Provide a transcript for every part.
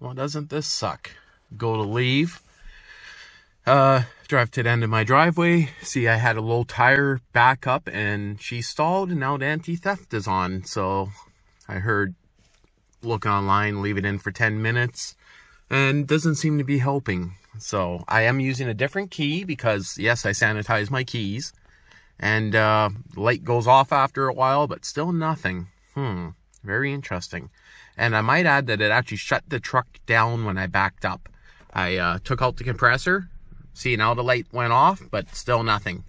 Well, doesn't this suck? Go to leave. Uh, drive to the end of my driveway. See, I had a low tire back up and she stalled and now the anti-theft is on. So I heard look online, leave it in for 10 minutes and doesn't seem to be helping. So I am using a different key because yes, I sanitize my keys and uh, light goes off after a while, but still nothing. Hmm, very interesting. And I might add that it actually shut the truck down when I backed up. I uh, took out the compressor. See, now the light went off, but still nothing.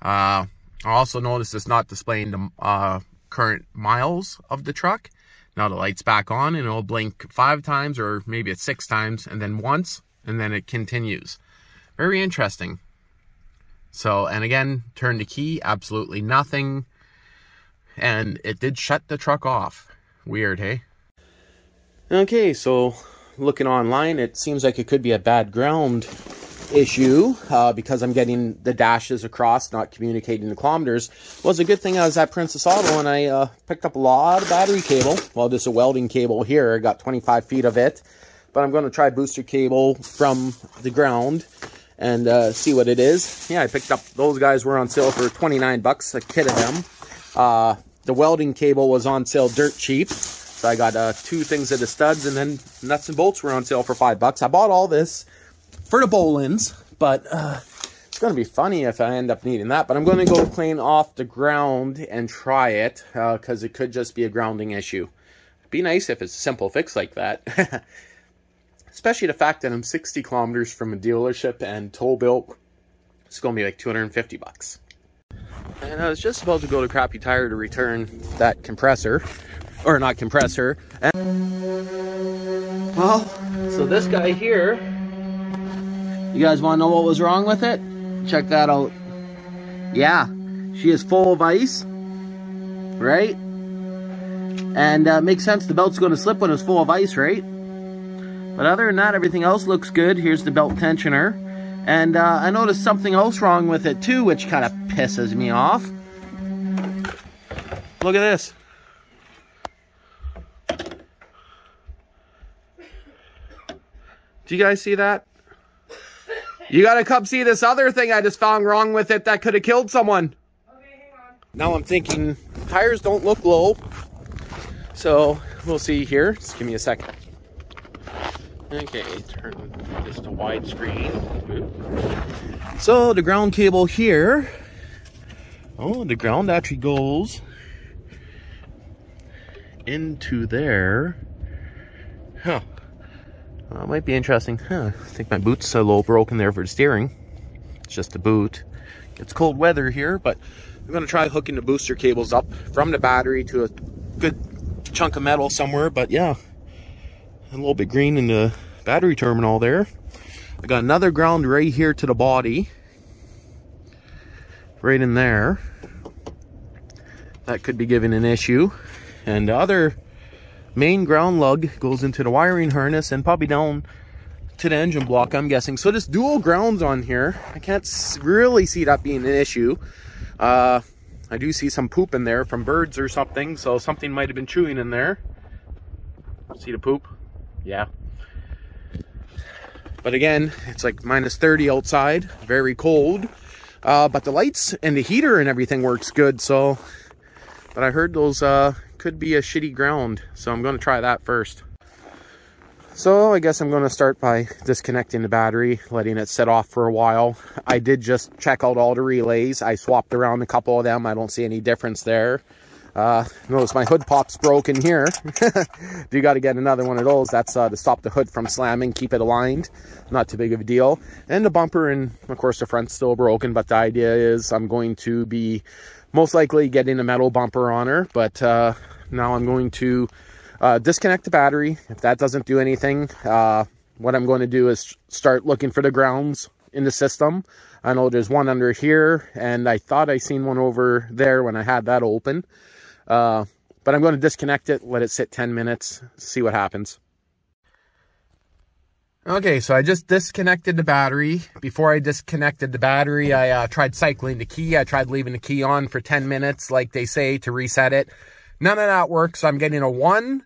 Uh, I also noticed it's not displaying the uh, current miles of the truck. Now the light's back on and it'll blink five times or maybe it's six times and then once and then it continues. Very interesting. So, and again, turn the key, absolutely nothing. And it did shut the truck off. Weird, hey? Okay, so looking online, it seems like it could be a bad ground issue uh, because I'm getting the dashes across, not communicating the kilometers. Well, a good thing I was at Princess Auto and I uh, picked up a lot of battery cable. Well, just a welding cable here. I got 25 feet of it. But I'm going to try booster cable from the ground and uh, see what it is. Yeah, I picked up, those guys were on sale for 29 bucks, a kit of them. Uh, the welding cable was on sale dirt cheap. I got uh, two things of the studs and then nuts and bolts were on sale for five bucks. I bought all this for the Bolens, but uh, it's going to be funny if I end up needing that. But I'm going to go clean off the ground and try it because uh, it could just be a grounding issue. be nice if it's a simple fix like that. Especially the fact that I'm 60 kilometers from a dealership and toll bill it's going to be like 250 bucks. And I was just about to go to Crappy Tire to return that compressor or not compressor. And, well, so this guy here, you guys want to know what was wrong with it? Check that out. Yeah, she is full of ice, right? And uh, makes sense, the belt's going to slip when it's full of ice, right? But other than that, everything else looks good. Here's the belt tensioner. And uh, I noticed something else wrong with it too, which kind of pisses me off. Look at this. Do you guys see that? You gotta come see this other thing I just found wrong with it that could have killed someone. Okay, hang on. now I'm thinking tires don't look low. So we'll see here. Just give me a second. Okay, turn this to widescreen. So the ground cable here. Oh, the ground actually goes into there. Huh. Uh, might be interesting. Huh, I think my boot's a little broken there for the steering. It's just the boot. It's cold weather here, but I'm going to try hooking the booster cables up from the battery to a good chunk of metal somewhere. But yeah, a little bit green in the battery terminal there. I got another ground right here to the body. Right in there. That could be giving an issue. And the other main ground lug goes into the wiring harness and probably down to the engine block, I'm guessing. So this dual grounds on here, I can't really see that being an issue. Uh, I do see some poop in there from birds or something, so something might have been chewing in there. See the poop? Yeah. But again, it's like minus 30 outside, very cold. Uh, but the lights and the heater and everything works good, so... But I heard those uh, could be a shitty ground. So I'm going to try that first. So I guess I'm going to start by disconnecting the battery, letting it set off for a while. I did just check out all the relays. I swapped around a couple of them. I don't see any difference there. Uh, notice my hood pop's broken here. you got to get another one of those. That's uh, to stop the hood from slamming, keep it aligned. Not too big of a deal. And the bumper and, of course, the front's still broken. But the idea is I'm going to be most likely getting a metal bumper on her. But uh, now I'm going to uh, disconnect the battery. If that doesn't do anything, uh, what I'm going to do is start looking for the grounds in the system. I know there's one under here, and I thought I seen one over there when I had that open. Uh, but I'm going to disconnect it, let it sit 10 minutes, see what happens. Okay, so I just disconnected the battery. Before I disconnected the battery, I uh, tried cycling the key. I tried leaving the key on for 10 minutes, like they say, to reset it. None of that works. I'm getting a one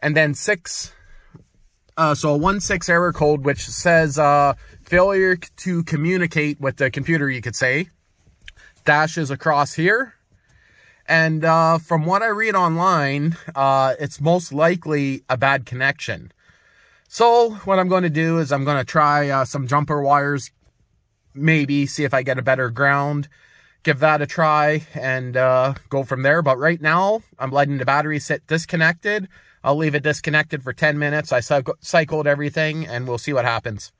and then six uh, so a 1-6 error code, which says uh, failure to communicate with the computer, you could say. Dashes across here. And uh, from what I read online, uh, it's most likely a bad connection. So what I'm going to do is I'm going to try uh, some jumper wires, maybe see if I get a better ground, give that a try and uh, go from there. But right now I'm letting the battery sit disconnected. I'll leave it disconnected for 10 minutes. I cycled everything and we'll see what happens.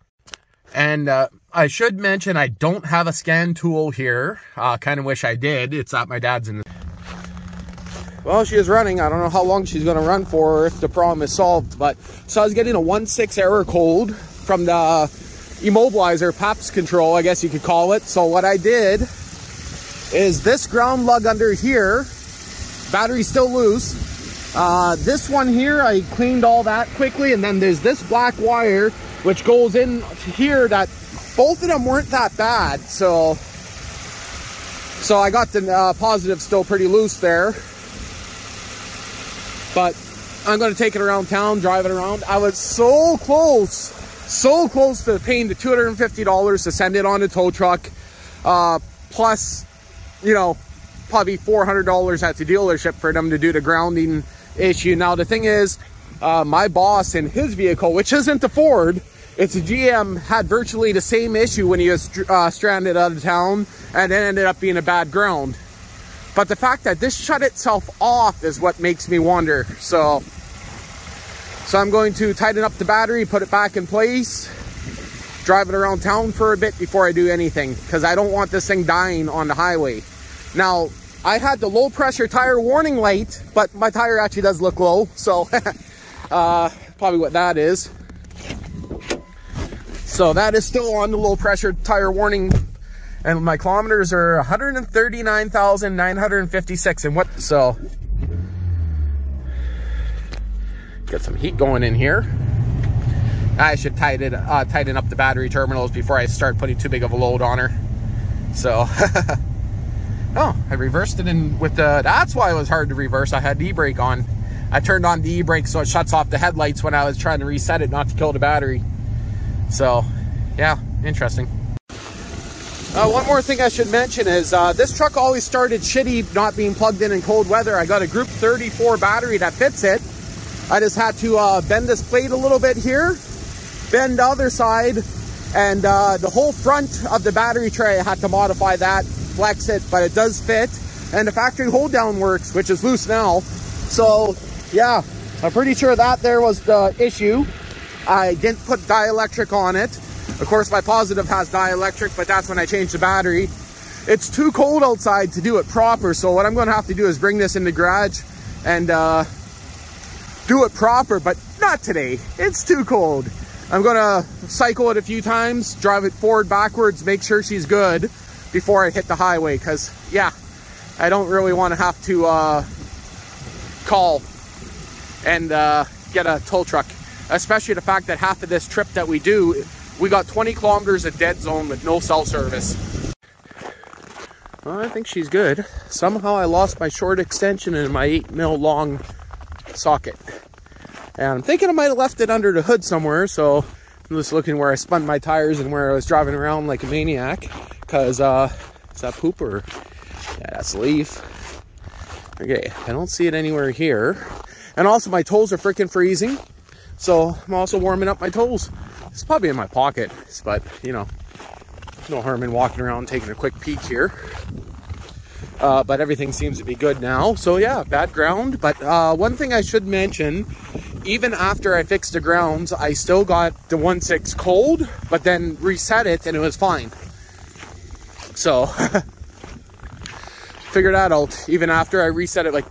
And uh, I should mention I don't have a scan tool here. Uh, kind of wish I did. It's at my dad's in the well, she is running. I don't know how long she's going to run for if the problem is solved. But so I was getting a 1-6 error code from the immobilizer, PATS control, I guess you could call it. So what I did is this ground lug under here, battery still loose. Uh, this one here, I cleaned all that quickly. And then there's this black wire, which goes in here that both of them weren't that bad. So, so I got the uh, positive still pretty loose there. But I'm going to take it around town, drive it around. I was so close, so close to paying the $250 to send it on a tow truck. Uh, plus, you know, probably $400 at the dealership for them to do the grounding issue. Now, the thing is, uh, my boss in his vehicle, which isn't the Ford, it's a GM, had virtually the same issue when he was uh, stranded out of town and it ended up being a bad ground. But the fact that this shut itself off is what makes me wonder. So, so I'm going to tighten up the battery, put it back in place, drive it around town for a bit before I do anything because I don't want this thing dying on the highway. Now, I had the low pressure tire warning light, but my tire actually does look low. So uh, probably what that is. So that is still on the low pressure tire warning and my kilometers are 139,956 and what so get some heat going in here. I should tighten uh, tighten up the battery terminals before I start putting too big of a load on her. So oh I reversed it in with the that's why it was hard to reverse. I had the e-brake on. I turned on the e-brake so it shuts off the headlights when I was trying to reset it not to kill the battery. So yeah interesting uh, one more thing I should mention is uh, this truck always started shitty not being plugged in in cold weather. I got a Group 34 battery that fits it. I just had to uh, bend this plate a little bit here, bend the other side, and uh, the whole front of the battery tray, I had to modify that, flex it, but it does fit. And the factory hold down works, which is loose now. So yeah, I'm pretty sure that there was the issue. I didn't put dielectric on it. Of course, my positive has dielectric, but that's when I change the battery. It's too cold outside to do it proper, so what I'm gonna have to do is bring this in the garage and uh, do it proper, but not today. It's too cold. I'm gonna cycle it a few times, drive it forward, backwards, make sure she's good before I hit the highway, because yeah, I don't really wanna have to uh, call and uh, get a tow truck, especially the fact that half of this trip that we do we got 20 kilometers of dead zone with no cell service. Well, I think she's good. Somehow I lost my short extension in my 8 mil long socket. And I'm thinking I might have left it under the hood somewhere, so I'm just looking where I spun my tires and where I was driving around like a maniac. Because, uh, is that poop or? Yeah, that's leaf. Okay, I don't see it anywhere here. And also my toes are freaking freezing. So I'm also warming up my toes. It's probably in my pocket, but you know, no harm in walking around taking a quick peek here. Uh, but everything seems to be good now. So yeah, bad ground. But uh, one thing I should mention, even after I fixed the grounds, I still got the 1.6 cold, but then reset it and it was fine. So figured that out even after I reset it like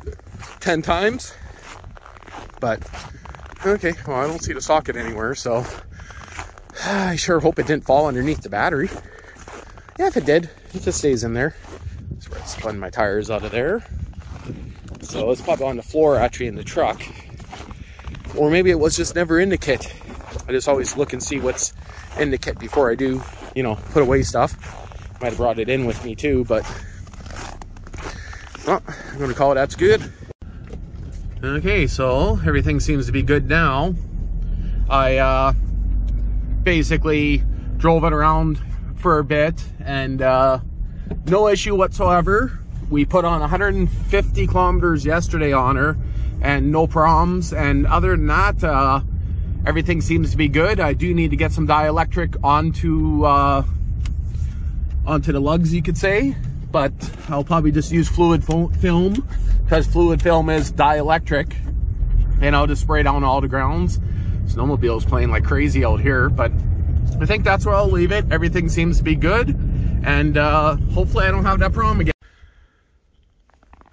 10 times. But okay, well, I don't see the socket anywhere, so I sure hope it didn't fall underneath the battery. Yeah, if it did, it just stays in there. That's where I spun my tires out of there. So it's probably on the floor actually in the truck. Or maybe it was just never in the kit. I just always look and see what's in the kit before I do, you know, put away stuff. Might have brought it in with me too, but well, I'm gonna call it that's good. Okay, so everything seems to be good now. I uh, basically drove it around for a bit and uh, no issue whatsoever. We put on 150 kilometers yesterday on her and no problems. And other than that, uh, everything seems to be good. I do need to get some dielectric onto uh, onto the lugs, you could say. But I'll probably just use fluid film because fluid film is dielectric. And I'll just spray down all the grounds. Snowmobile's playing like crazy out here, but I think that's where I'll leave it. Everything seems to be good. And uh, hopefully I don't have that problem again.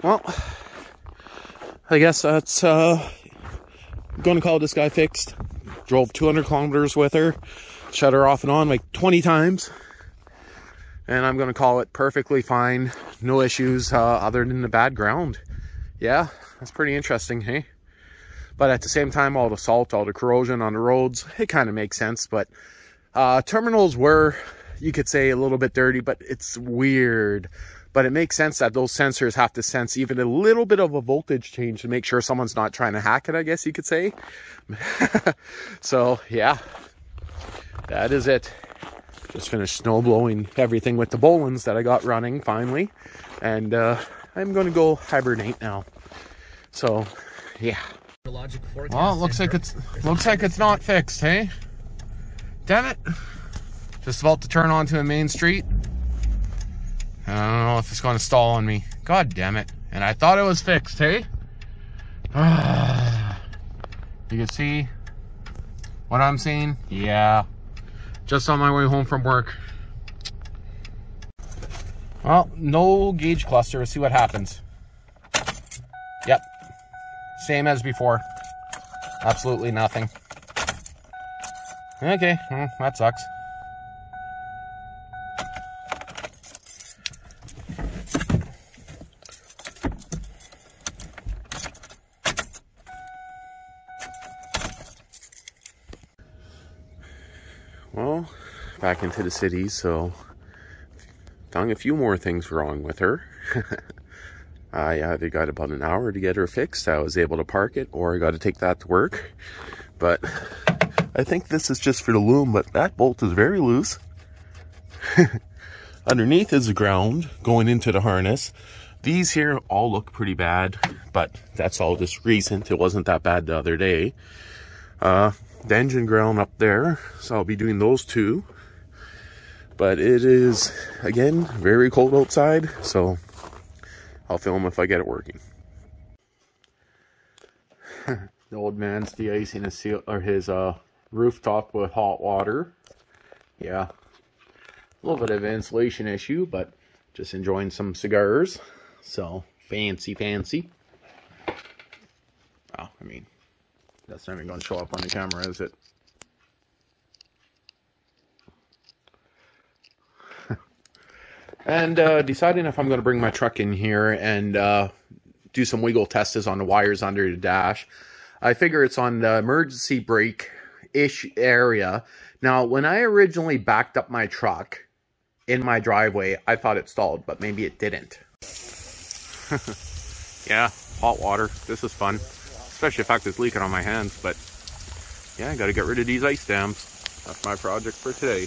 Well, I guess that's uh, going to call this guy fixed. Drove 200 kilometers with her, shut her off and on like 20 times. And I'm going to call it perfectly fine. No issues uh, other than the bad ground. Yeah, that's pretty interesting, hey? But at the same time, all the salt, all the corrosion on the roads, it kind of makes sense. But uh, terminals were, you could say, a little bit dirty, but it's weird. But it makes sense that those sensors have to sense even a little bit of a voltage change to make sure someone's not trying to hack it, I guess you could say. so, yeah, that is it. Just finished snow blowing everything with the Bolens that I got running finally. And uh, I'm going to go hibernate now. So, yeah. Well, it looks like it's looks like it's not fixed, hey? Damn it. Just about to turn onto a main street. I don't know if it's going to stall on me. God damn it. And I thought it was fixed, hey? you can see what I'm seeing? Yeah. Just on my way home from work. Well, no gauge cluster. Let's see what happens. Yep. Same as before. Absolutely nothing. Okay, well, that sucks. Well, back into the city, so found a few more things wrong with her. I either got about an hour to get her fixed. I was able to park it, or I got to take that to work. But I think this is just for the loom, but that bolt is very loose. Underneath is the ground going into the harness. These here all look pretty bad, but that's all just recent. It wasn't that bad the other day. Uh, the engine ground up there, so I'll be doing those two. But it is, again, very cold outside, so I'll film if I get it working. the old man's de-icing his seal or his uh rooftop with hot water. Yeah, a little bit of insulation issue, but just enjoying some cigars. So, fancy, fancy. Well, I mean, that's not even going to show up on the camera, is it? And uh, deciding if I'm going to bring my truck in here and uh, do some wiggle tests on the wires under the dash. I figure it's on the emergency brake ish area. Now, when I originally backed up my truck in my driveway, I thought it stalled, but maybe it didn't. yeah, hot water. This is fun. Especially the fact it's leaking on my hands, but yeah, I gotta get rid of these ice dams. That's my project for today.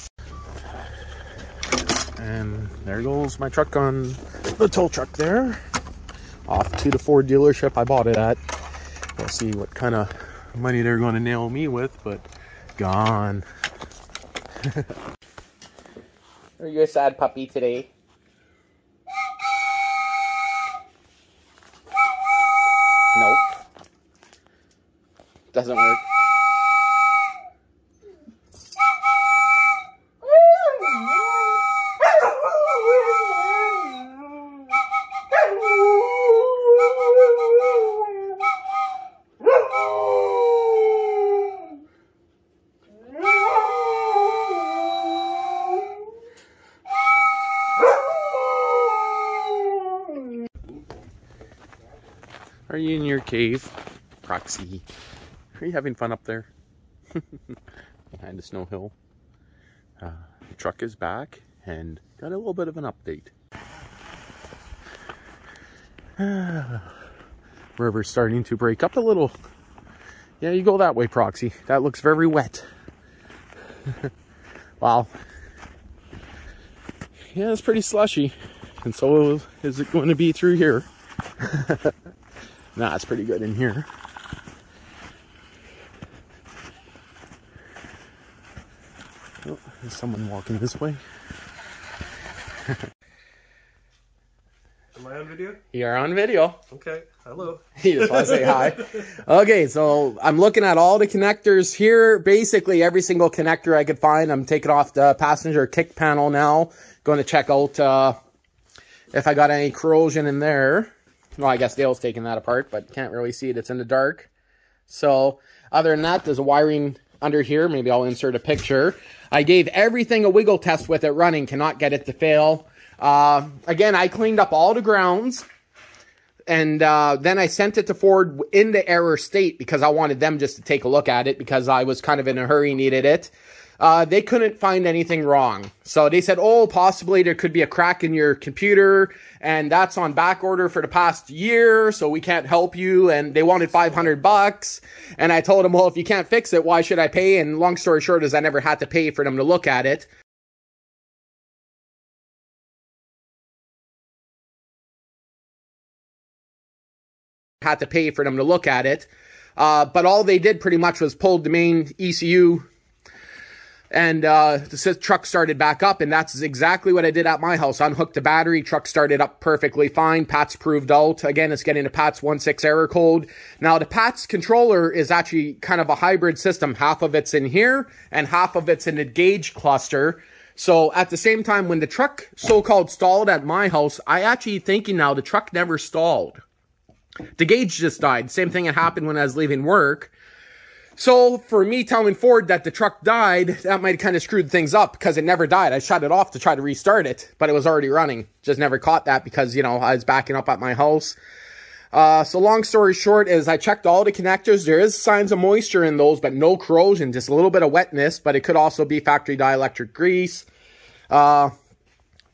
And there goes my truck on the tow truck there. Off to the Ford dealership I bought it at. We'll see what kind of money they're going to nail me with, but gone. Are you a sad puppy today? Nope. Doesn't work. Are you in your cave? Proxy. Are you having fun up there? Behind the snow hill. Uh, the truck is back and got a little bit of an update. River's starting to break up a little. Yeah, you go that way, Proxy. That looks very wet. wow. Yeah, it's pretty slushy. And so is it going to be through here. nah, it's pretty good in here. Oh, there's someone walking this way. Am I on video? You're on video. Okay. Hello. You just want to say hi. Okay, so I'm looking at all the connectors here. Basically, every single connector I could find. I'm taking off the passenger kick panel now. Going to check out uh, if I got any corrosion in there. Well, I guess Dale's taking that apart, but can't really see it. It's in the dark. So, other than that, there's a wiring under here. Maybe I'll insert a picture. I gave everything a wiggle test with it running. Cannot get it to fail. Uh, again, I cleaned up all the grounds and uh, then I sent it to Ford in the error state because I wanted them just to take a look at it because I was kind of in a hurry, needed it. Uh, they couldn't find anything wrong. So they said, oh, possibly there could be a crack in your computer and that's on back order for the past year. So we can't help you. And they wanted 500 bucks. And I told them, well, if you can't fix it, why should I pay? And long story short is I never had to pay for them to look at it. had to pay for them to look at it. Uh, but all they did pretty much was pulled the main ECU and uh, the truck started back up, and that's exactly what I did at my house. Unhooked the battery, truck started up perfectly fine. PATS proved out. Again, it's getting a PATS 1.6 error code. Now, the PATS controller is actually kind of a hybrid system. Half of it's in here, and half of it's in the gauge cluster. So at the same time, when the truck so-called stalled at my house, I actually thinking now the truck never stalled. The gauge just died. Same thing had happened when I was leaving work. So for me telling Ford that the truck died, that might kind of screwed things up because it never died. I shut it off to try to restart it, but it was already running. Just never caught that because, you know, I was backing up at my house. Uh, so long story short is I checked all the connectors. There is signs of moisture in those, but no corrosion, just a little bit of wetness, but it could also be factory dielectric grease. Uh,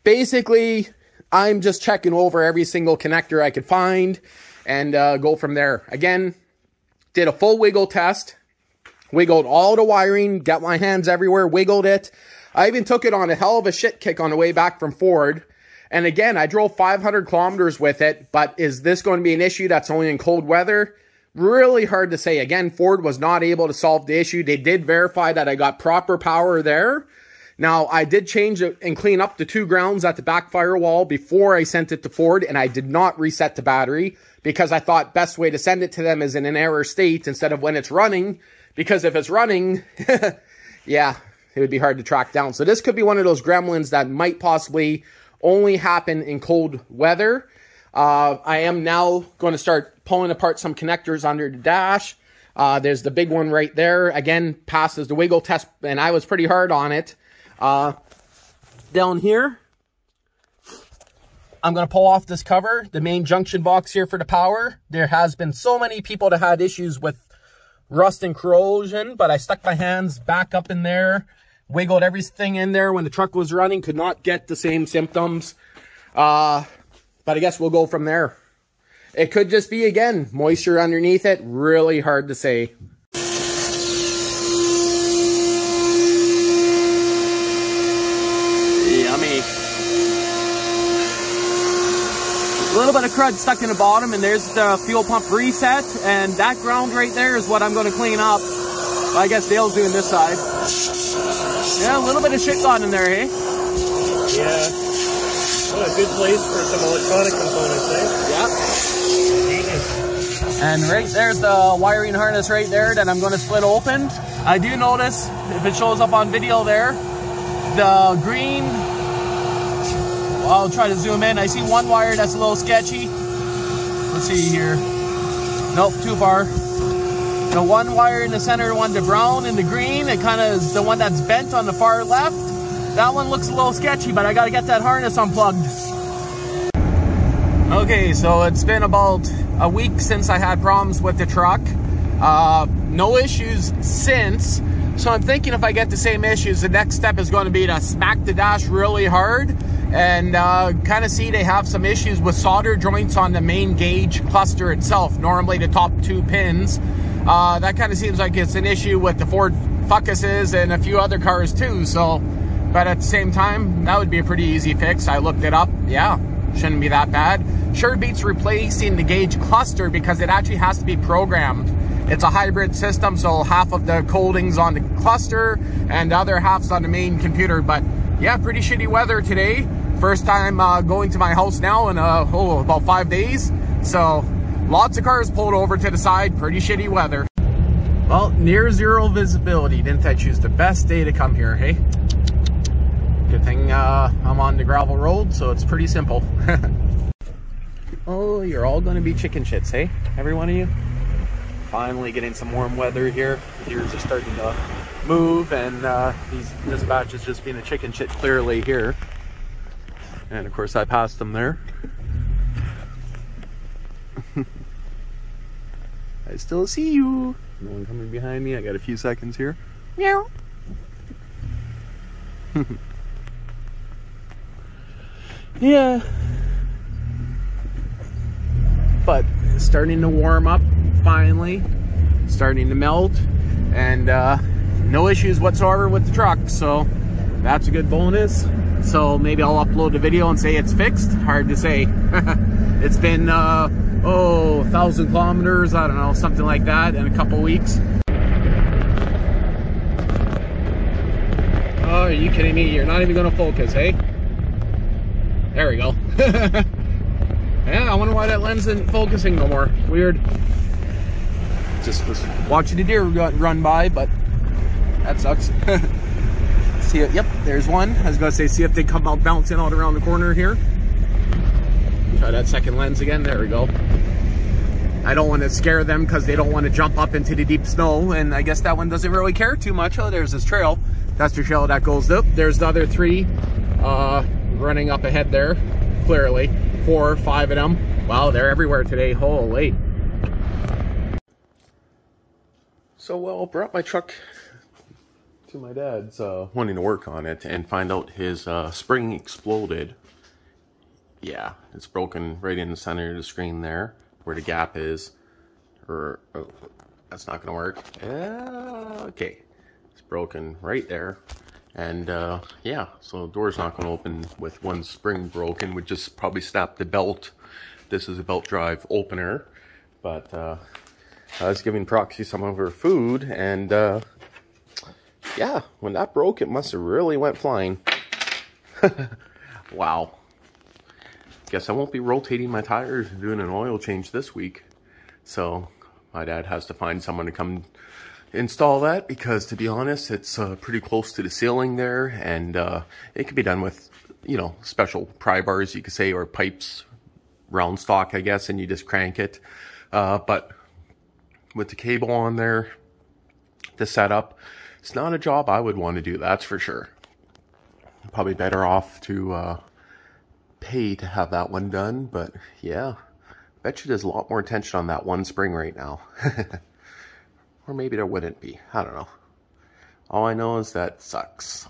basically, I'm just checking over every single connector I could find and uh, go from there. Again, did a full wiggle test, wiggled all the wiring, got my hands everywhere, wiggled it. I even took it on a hell of a shit kick on the way back from Ford. And again, I drove 500 kilometers with it, but is this going to be an issue that's only in cold weather? Really hard to say. Again, Ford was not able to solve the issue. They did verify that I got proper power there. Now, I did change and clean up the two grounds at the back firewall before I sent it to Ford, and I did not reset the battery because I thought best way to send it to them is in an error state instead of when it's running. Because if it's running, yeah, it would be hard to track down. So this could be one of those gremlins that might possibly only happen in cold weather. Uh, I am now going to start pulling apart some connectors under the dash. Uh, there's the big one right there. Again, passes the wiggle test, and I was pretty hard on it. Uh, down here, I'm going to pull off this cover, the main junction box here for the power. There has been so many people that had issues with rust and corrosion, but I stuck my hands back up in there, wiggled everything in there when the truck was running, could not get the same symptoms. Uh, but I guess we'll go from there. It could just be, again, moisture underneath it. Really hard to say. a little bit of crud stuck in the bottom and there's the fuel pump reset and that ground right there is what I'm going to clean up. I guess Dale's doing this side. Yeah, a little bit of shit gone in there, hey? Yeah. What a good place for some electronic components, eh? Yeah. And right there's the wiring harness right there that I'm going to split open. I do notice, if it shows up on video there, the green I'll try to zoom in. I see one wire that's a little sketchy. Let's see here. Nope, too far. The one wire in the center, one the brown and the green, it kind of is the one that's bent on the far left. That one looks a little sketchy, but I got to get that harness unplugged. Okay, so it's been about a week since I had problems with the truck. Uh, no issues since. So I'm thinking if I get the same issues, the next step is going to be to smack the dash really hard and uh, kind of see they have some issues with solder joints on the main gauge cluster itself. Normally the top two pins Uh, that kind of seems like it's an issue with the Ford Focuses and a few other cars too. So, but at the same time, that would be a pretty easy fix. I looked it up. Yeah, shouldn't be that bad. Sure beats replacing the gauge cluster because it actually has to be programmed. It's a hybrid system, so half of the coding's on the cluster and the other half's on the main computer. But yeah, pretty shitty weather today. First time uh, going to my house now in uh, oh, about five days. So lots of cars pulled over to the side, pretty shitty weather. Well, near zero visibility. Didn't I choose the best day to come here, hey? Good thing uh, I'm on the gravel road, so it's pretty simple. oh, you're all gonna be chicken shits, hey? Every one of you? Finally getting some warm weather here. Deers are starting to move, and uh, these, this batch is just being a chicken shit clearly here. And of course I passed them there. I still see you. No one coming behind me. I got a few seconds here. Meow. yeah. But starting to warm up finally. Starting to melt. And uh, no issues whatsoever with the truck. So that's a good bonus. So maybe I'll upload a video and say it's fixed. Hard to say. it's been, uh, oh, a thousand kilometers, I don't know, something like that in a couple weeks. Oh, are you kidding me? You're not even going to focus, hey? There we go. yeah, I wonder why that lens isn't focusing no more. Weird. Just was watching the deer run by, but that sucks. see it. Yep, there's one. I was gonna say, see if they come out bouncing out around the corner here. Try that second lens again. There we go. I don't want to scare them because they don't want to jump up into the deep snow. And I guess that one doesn't really care too much. Oh, there's this trail. That's the trail that goes up. There's the other three uh, running up ahead there, clearly. Four, five of them. Wow, they're everywhere today. Holy. So, well, brought my truck to my dad's uh, wanting to work on it and find out his uh, spring exploded. Yeah, it's broken right in the center of the screen there, where the gap is. Or, oh, that's not to work. Uh, okay, it's broken right there. And uh, yeah, so the door's not to open with one spring broken. We just probably snap the belt. This is a belt drive opener. But uh, I was giving Proxy some of her food and uh, yeah, when that broke, it must have really went flying. wow. Guess I won't be rotating my tires and doing an oil change this week. So my dad has to find someone to come install that because to be honest, it's uh, pretty close to the ceiling there and uh, it could be done with, you know, special pry bars, you could say, or pipes, round stock, I guess, and you just crank it. Uh, but with the cable on there, the setup, it's not a job I would want to do, that's for sure. Probably better off to uh, pay to have that one done, but yeah. Bet you there's a lot more attention on that one spring right now. or maybe there wouldn't be. I don't know. All I know is that sucks.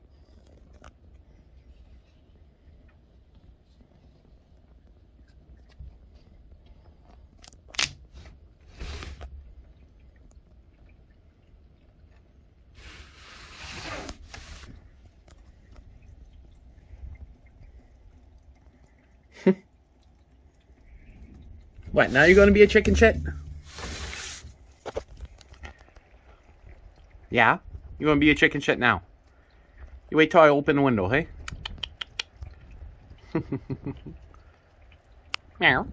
What, now you're going to be a chicken shit? Yeah? You're going to be a chicken shit now? You wait till I open the window, hey? Meow.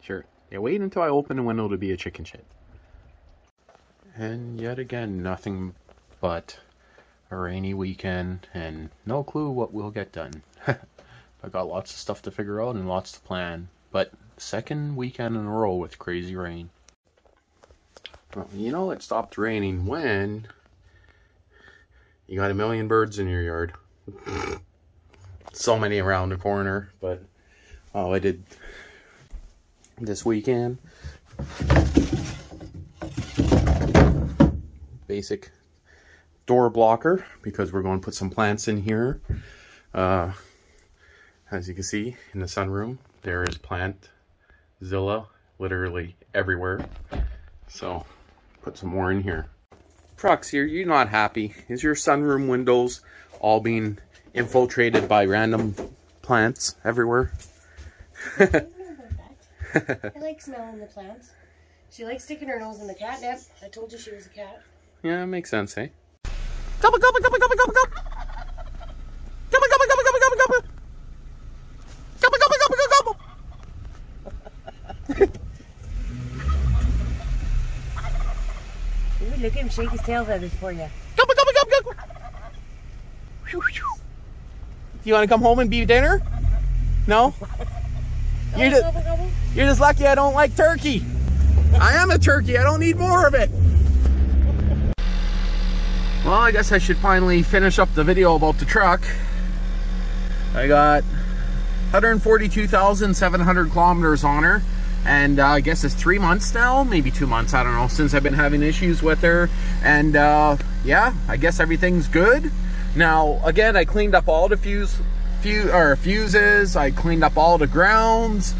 Sure. Yeah, wait until I open the window to be a chicken shit. And yet again, nothing but a rainy weekend and no clue what we'll get done. I got lots of stuff to figure out and lots to plan. But second weekend in a row with crazy rain. Well, you know it stopped raining when You got a million birds in your yard. so many around the corner, but oh, I did this weekend. Basic door blocker because we're going to put some plants in here. Uh, as you can see in the sunroom, there is plant Zilla literally everywhere. So put some more in here. Trucks here, you're not happy. Is your sunroom windows all being infiltrated by random plants everywhere? I like smelling the plants. She likes sticking her nose in the catnip. I told you she was a cat. Yeah, it makes sense, hey? Gobble, gobble, gobble, gobble, gobble, gobble. Gobble, gobble, gobble, gobble, gobble, gobble. Gobble, gobble, gobble, gobble, Ooh, look at him shake his tail feathers for you. gobble. Gobble, gobble, gobble, gobble. Phew, phew. You want to come home and be dinner? No? You're just, you're just lucky I don't like turkey. I am a turkey. I don't need more of it. Well, I guess I should finally finish up the video about the truck. I got 142,700 kilometers on her. And uh, I guess it's three months now, maybe two months, I don't know, since I've been having issues with her. And uh, yeah, I guess everything's good. Now, again, I cleaned up all the fuse, fuse, or fuses. I cleaned up all the grounds,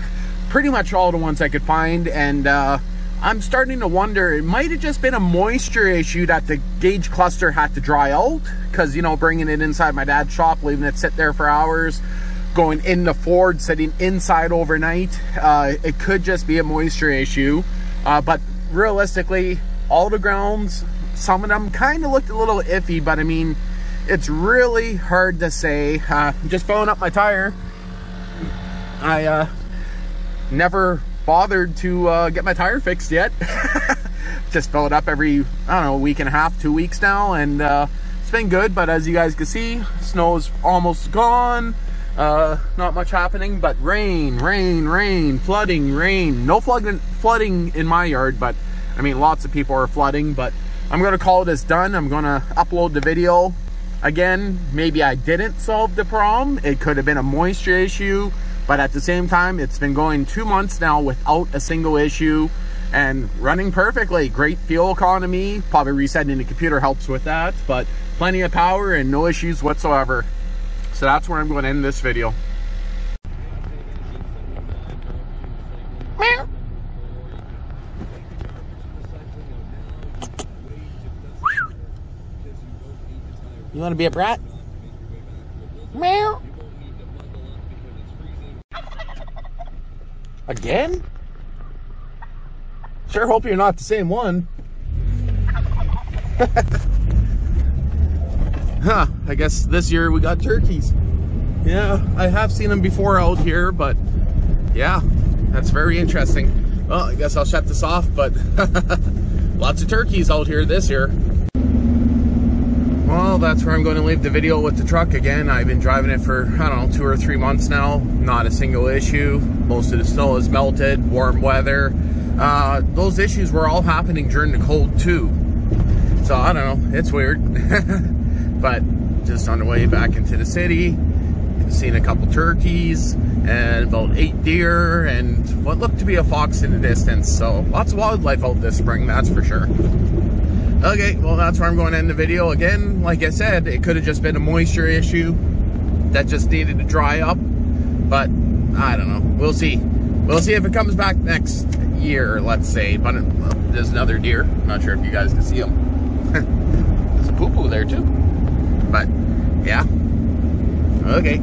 pretty much all the ones I could find. And uh, I'm starting to wonder, it might have just been a moisture issue that the gauge cluster had to dry out. Because, you know, bringing it inside my dad's shop, leaving it sit there for hours, going in the Ford, sitting inside overnight. Uh, it could just be a moisture issue. Uh, but realistically, all the grounds, some of them kind of looked a little iffy, but I mean, it's really hard to say. Uh, just filling up my tire. I uh, never bothered to uh, get my tire fixed yet. just fill it up every, I don't know, week and a half, two weeks now, and uh, it's been good. But as you guys can see, snow's almost gone. Uh, not much happening, but rain, rain, rain, flooding, rain. No flooding, flooding in my yard, but I mean, lots of people are flooding. But I'm gonna call this done. I'm gonna upload the video again. Maybe I didn't solve the problem. It could have been a moisture issue, but at the same time, it's been going two months now without a single issue and running perfectly. Great fuel economy. Probably resetting the computer helps with that, but plenty of power and no issues whatsoever. So that's where I'm going to end this video. Meow. You want to be a brat? Meow. Again? Sure hope you're not the same one. huh, I guess this year we got turkeys. Yeah, I have seen them before out here, but yeah, that's very interesting. Well, I guess I'll shut this off, but lots of turkeys out here this year. Well, that's where I'm going to leave the video with the truck again. I've been driving it for, I don't know, two or three months now. Not a single issue. Most of the snow is melted, warm weather. Uh, those issues were all happening during the cold too. So I don't know, it's weird. but just on the way back into the city, seen a couple turkeys and about eight deer and what looked to be a fox in the distance. So lots of wildlife out this spring, that's for sure. Okay, well that's where I'm going to end the video. Again, like I said, it could have just been a moisture issue that just needed to dry up. But I don't know. We'll see. We'll see if it comes back next year, let's say. But well, there's another deer. I'm not sure if you guys can see him. there's a poo-poo there too. But yeah. Okay.